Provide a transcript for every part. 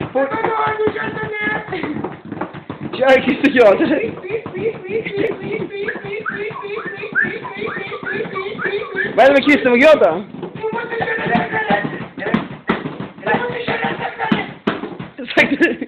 Bana da oynayacağız anne. Şarkı istiyor. Ver mi kistim gör da. Sakın.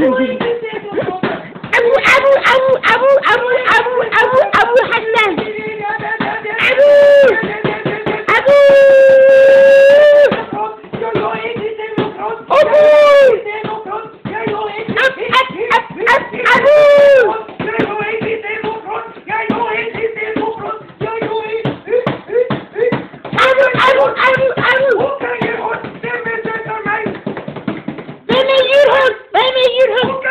أبو أبو أبو أبو أبو أبو أبو أبو أبو Jurhund! Meme Jurhund!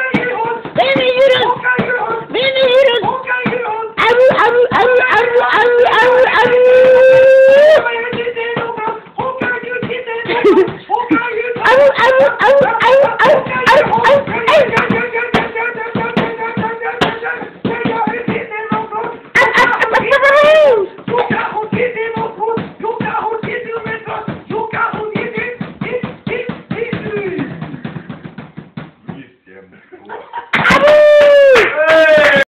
Meme Jurhund! Meme Jurhund! Au, au, au, au, au!